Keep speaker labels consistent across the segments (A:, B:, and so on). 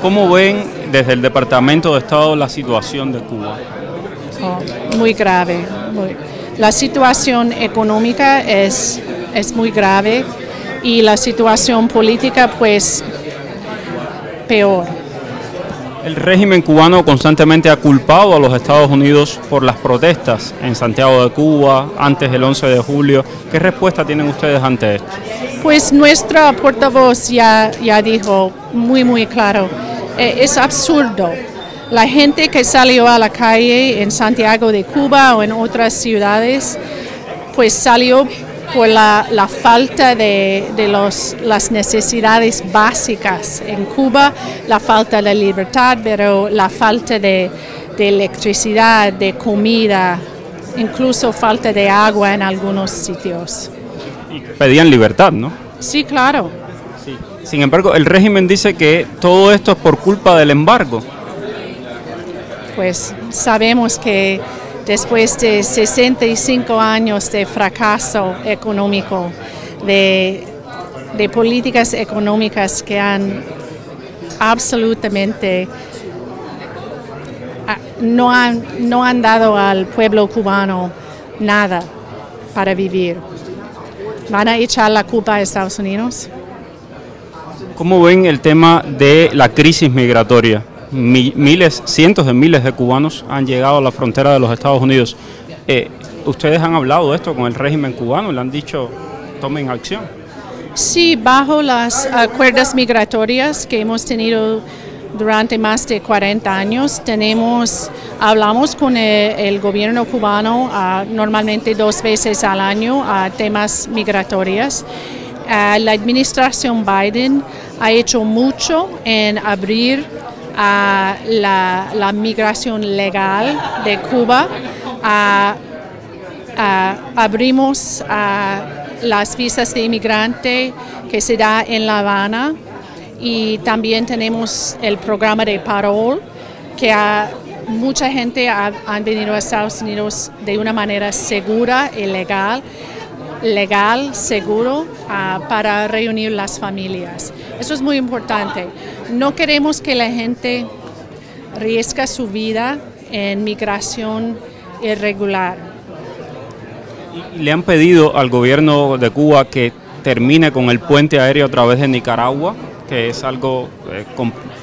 A: ¿Cómo ven desde el Departamento de Estado la situación de Cuba?
B: Oh, muy grave. La situación económica es, es muy grave y la situación política pues peor.
A: El régimen cubano constantemente ha culpado a los Estados Unidos por las protestas en Santiago de Cuba antes del 11 de julio. ¿Qué respuesta tienen ustedes ante esto?
B: Pues nuestra portavoz ya, ya dijo muy, muy claro, es absurdo. La gente que salió a la calle en Santiago de Cuba o en otras ciudades, pues salió por la, falta de, los, las necesidades básicas en Cuba, la falta de libertad, pero la falta de, electricidad, de comida, incluso falta de agua en algunos sitios.
A: Y pedían libertad, ¿no?
B: Sí, claro.
A: Sin embargo, el régimen dice que todo esto es por culpa del embargo.
B: Pues sabemos que después de 65 años de fracaso económico, de, políticas económicas que han absolutamente ah, no han, no han dado al pueblo cubano nada para vivir. ¿Van a echar la culpa a Estados Unidos?
A: ¿Cómo ven el tema de la crisis migratoria? miles, cientos de miles de cubanos han llegado a la frontera de los Estados Unidos. Eh, ¿Ustedes han hablado de esto con el régimen cubano? ¿Le han dicho tomen acción?
B: Sí, bajo las acuerdos migratorias que hemos tenido durante más de 40 años, tenemos, hablamos con el, gobierno cubano ah, normalmente dos veces al año a temas migratorios. La administración Biden ha hecho mucho en abrir a la, migración legal de Cuba. abrimos las visas de inmigrante que se da en La Habana y también tenemos el programa de parol que mucha gente ha, venido a Estados Unidos de una manera segura y legal legal, seguro, ah, para reunir las familias. Eso es muy importante. No queremos que la gente riesga su vida en migración irregular.
A: ¿Le han pedido al gobierno de Cuba que termine con el puente aéreo a través de Nicaragua, que es algo eh,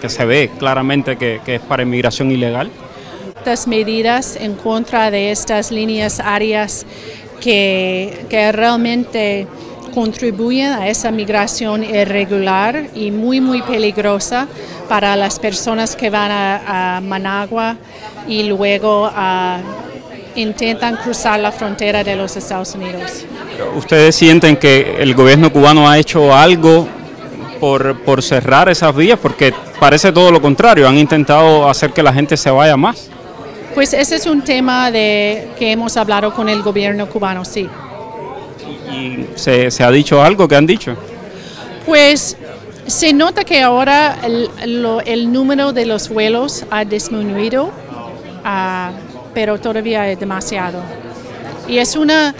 A: que se ve claramente que, que es para inmigración ilegal?
B: Estas medidas en contra de estas líneas aéreas que, que realmente contribuyen a esa migración irregular y muy, muy peligrosa para las personas que van a, Managua y luego intentan cruzar la frontera de los Estados Unidos.
A: ¿Ustedes sienten que el gobierno cubano ha hecho algo por, por cerrar esas vías? Porque parece todo lo contrario, han intentado hacer que la gente se vaya más.
B: Pues ese es un tema de que hemos hablado con el gobierno cubano, sí.
A: ¿Y se, ha dicho algo? ¿Qué han dicho?
B: Pues se nota que ahora el, número de los vuelos ha disminuido, ah, pero todavía es demasiado. Y es una,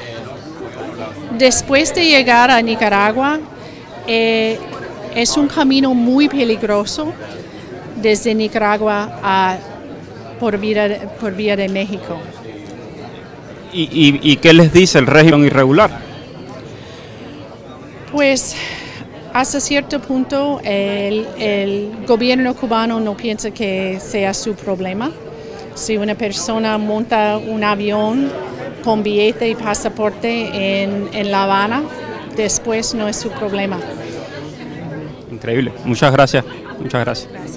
B: después de llegar a Nicaragua, eh, es un camino muy peligroso desde Nicaragua a por vía, por vía de México.
A: ¿Y, qué les dice el régimen irregular?
B: Pues hasta cierto punto el, el, gobierno cubano no piensa que sea su problema. Si una persona monta un avión con billete y pasaporte en, en La Habana, después no es su problema.
A: Increíble. Muchas gracias. Muchas gracias.